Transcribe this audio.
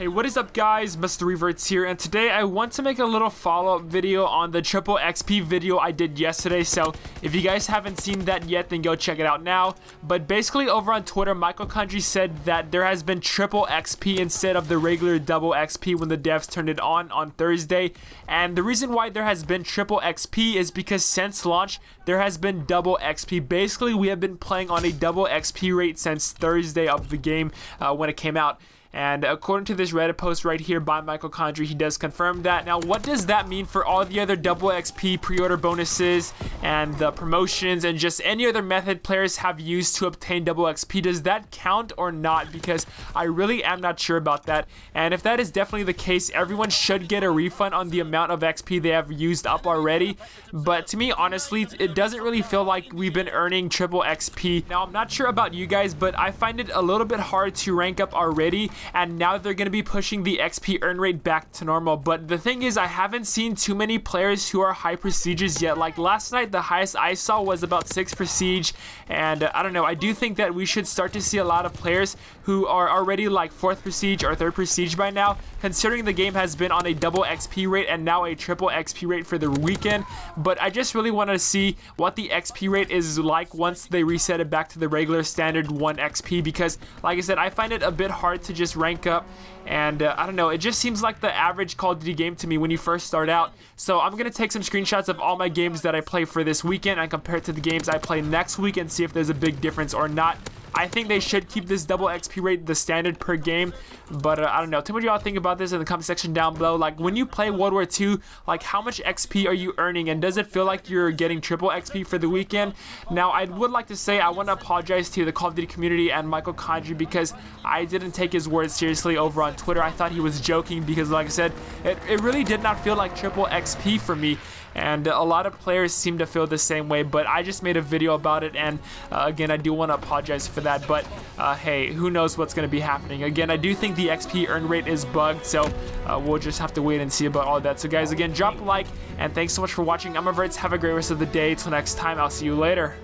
Hey, what is up guys? Mr. Revertz here, and today I want to make a little follow-up video on the triple XP video I did yesterday, so if you guys haven't seen that yet, then go check it out now. But basically over on Twitter, Michael Condrey said that there has been triple XP instead of the regular double XP when the devs turned it on on Thursday, and the reason why there has been triple XP is because since launch, there has been double XP. Basically, we have been playing on a double XP rate since Thursday of the game uh, when it came out. And according to this Reddit post right here by Michael Condrey, he does confirm that. Now, what does that mean for all the other double XP pre-order bonuses and the promotions and just any other method players have used to obtain double XP? Does that count or not? Because I really am not sure about that. And if that is definitely the case, everyone should get a refund on the amount of XP they have used up already. But to me, honestly, it doesn't really feel like we've been earning triple XP. Now, I'm not sure about you guys, but I find it a little bit hard to rank up already and now they're going to be pushing the XP earn rate back to normal. But the thing is, I haven't seen too many players who are high prestiges yet. Like last night, the highest I saw was about 6 prestige, and uh, I don't know, I do think that we should start to see a lot of players who are already like 4th prestige or 3rd prestige by now, considering the game has been on a double XP rate and now a triple XP rate for the weekend. But I just really want to see what the XP rate is like once they reset it back to the regular standard 1 XP because, like I said, I find it a bit hard to just just rank up. And uh, I don't know, it just seems like the average Call of Duty game to me when you first start out. So I'm going to take some screenshots of all my games that I play for this weekend and compare it to the games I play next week and see if there's a big difference or not. I think they should keep this double XP rate the standard per game. But uh, I don't know. Tell me what y'all think about this in the comment section down below. Like when you play World War II, like how much XP are you earning? And does it feel like you're getting triple XP for the weekend? Now I would like to say I want to apologize to the Call of Duty community and Michael Condrey because I didn't take his words seriously over on Twitter. I thought he was joking because like I said, it, it really did not feel like triple XP for me and a lot of players seem to feel the same way but I just made a video about it and uh, again I do want to apologize for that but uh, hey who knows what's going to be happening. Again I do think the XP earn rate is bugged so uh, we'll just have to wait and see about all that. So guys again drop a like and thanks so much for watching. I'm Everts. Have a great rest of the day. Till next time I'll see you later